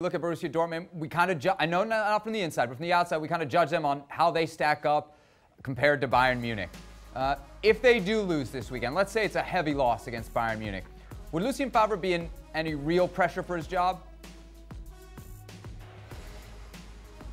Look at Borussia Dortmund. We kind of I know not from the inside, but from the outside, we kind of judge them on how they stack up compared to Bayern Munich. Uh, if they do lose this weekend, let's say it's a heavy loss against Bayern Munich, would Lucien Favre be in any real pressure for his job?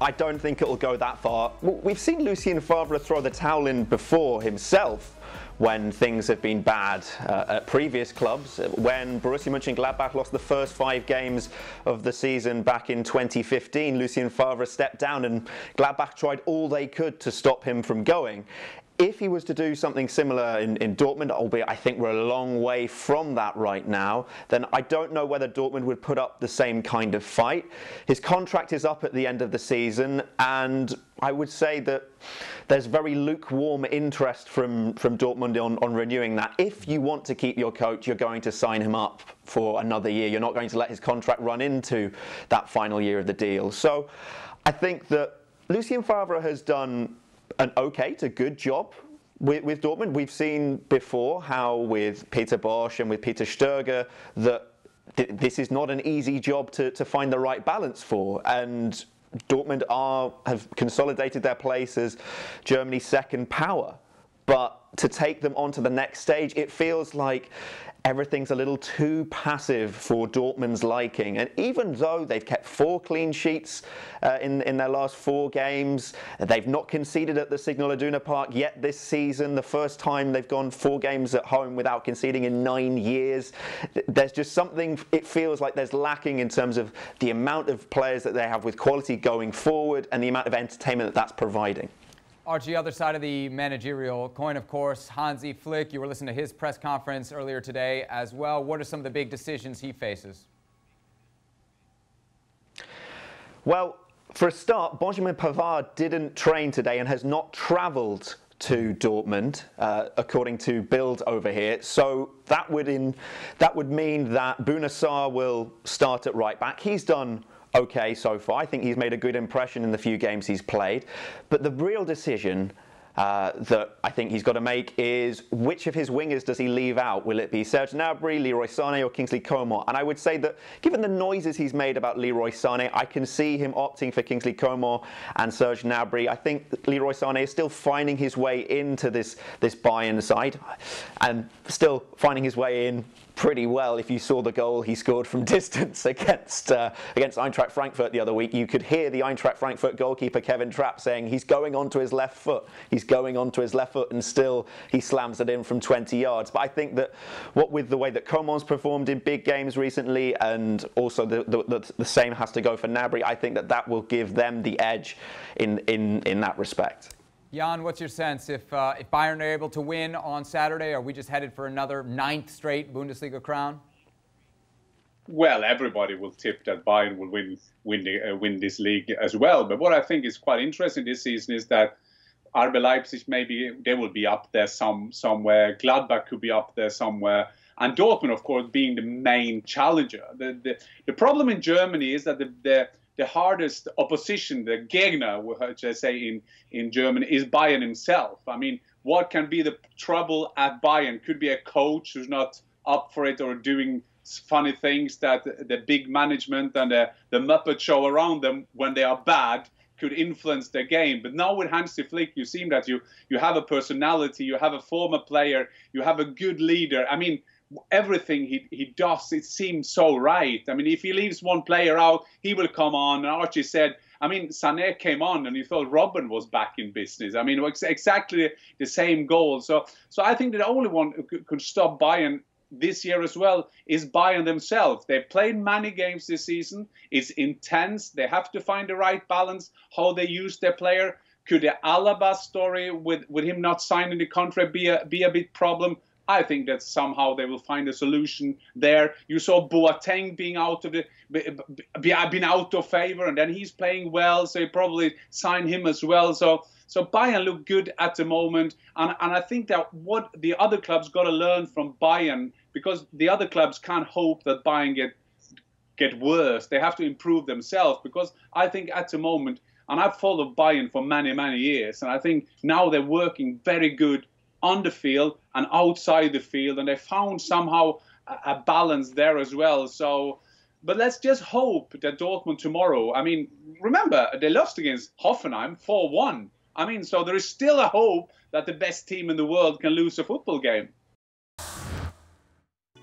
I don't think it'll go that far. We've seen Lucien Favre throw the towel in before himself when things have been bad uh, at previous clubs. When Borussia Mönchengladbach lost the first five games of the season back in 2015, Lucien Favre stepped down and Gladbach tried all they could to stop him from going if he was to do something similar in, in, Dortmund, albeit I think we're a long way from that right now, then I don't know whether Dortmund would put up the same kind of fight. His contract is up at the end of the season, and I would say that there's very lukewarm interest from, from Dortmund on, on renewing that. If you want to keep your coach, you're going to sign him up for another year. You're not going to let his contract run into that final year of the deal. So I think that Lucien Favre has done an okay to good job with, with, Dortmund. We've seen before how with Peter Bosz and with Peter Stöger that th- this is not an easy job to, to find the right balance for. And Dortmund are have consolidated their place as Germany's second power. But to take them on to the next stage, it feels like everything's a little too passive for Dortmund's liking. And even though they've kept four clean sheets uh, in, in their last four games, they've not conceded at the Signal Iduna Park yet this season, the first time they've gone four games at home without conceding in nine years. There's just something, it feels like there's lacking in terms of the amount of players that they have with quality going forward and the amount of entertainment that that's providing. Archie, other side of the managerial coin, of course, Hansi Flick. You were listening to his press conference earlier today as well. What are some of the big decisions he faces? Well, for a start, Benjamin Pavard didn't train today and has not travelled to Dortmund, uh, according to Bild over here. So that would in that would mean that Bouna Sarr will start at right back. He's done okay so far. I think he's made a good impression in the few games he's played. But the real decision uh, that I think he's got to make is which of his wingers does he leave out? Will it be Serge Gnabry, Leroy Sané, or Kingsley Coman? And I would say that given the noises he's made about Leroy Sané, I can see him opting for Kingsley Coman and Serge Gnabry. I think Leroy Sané is still finding his way into this this Bayern side, and still finding his way in pretty well. If you saw the goal he scored from distance against uh, against Eintracht Frankfurt the other week, you could hear the Eintracht Frankfurt goalkeeper Kevin Trapp saying he's going onto his left foot. He's going onto his left foot, and still he slams it in from 20 yards. But I think that what with the way that Coman's performed in big games recently, and also the, the, the, the same has to go for Gnabry, I think that that will give them the edge in in in that respect. Jan, what's your sense? If, uh, if Bayern are able to win on Saturday, are we just headed for another ninth straight Bundesliga crown? Well, everybody will tip that Bayern will win win, the, uh, win this league as well. But what I think is quite interesting this season is that RB Leipzig maybe they will be up there some somewhere. Gladbach could be up there somewhere. And Dortmund, of course, being the main challenger. The, the, the problem in Germany is that the, the the hardest opposition, the Gegner, which I say in, in German, is Bayern himself. I mean, what can be the trouble at Bayern? Could be a coach who's not up for it or doing funny things that the big management and the, the Muppet show around them when they are bad could influence their game. But now with Hansi Flick, you seem that you you have a personality, you have a former player, you have a good leader. I mean, everything he, he does, it seems so right. I mean, if he leaves one player out, he will come on. And Archie said, I mean, Sané came on and you thought Robben was back in business. I mean, exactly the same goal. So, so I think the only one who could stop Bayern this year as well is Bayern themselves. They've played many games this season. It's intense. They have to find the right balance, how they use their player. Could the Alaba story with, with him not signing the contract be a, be a big problem? I think that somehow they will find a solution there. You saw Boateng being out of the been out of favor, and then he's playing well, so you probably sign him as well. So so Bayern look good at the moment, and and I think that what the other clubs got to learn from Bayern because the other clubs can't hope that Bayern get get worse. They have to improve themselves because I think at the moment, and I've followed Bayern for many many years, and I think now they're working very good on the field and outside the field, and they found somehow a, balance there as well. So but let's just hope that Dortmund tomorrow. I mean, remember they lost against Hoffenheim 4-1. I mean, so there is still a hope that the best team in the world can lose a football game.